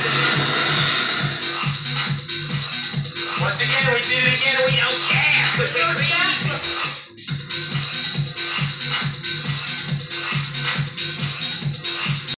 Once again, we did it again, we don't care.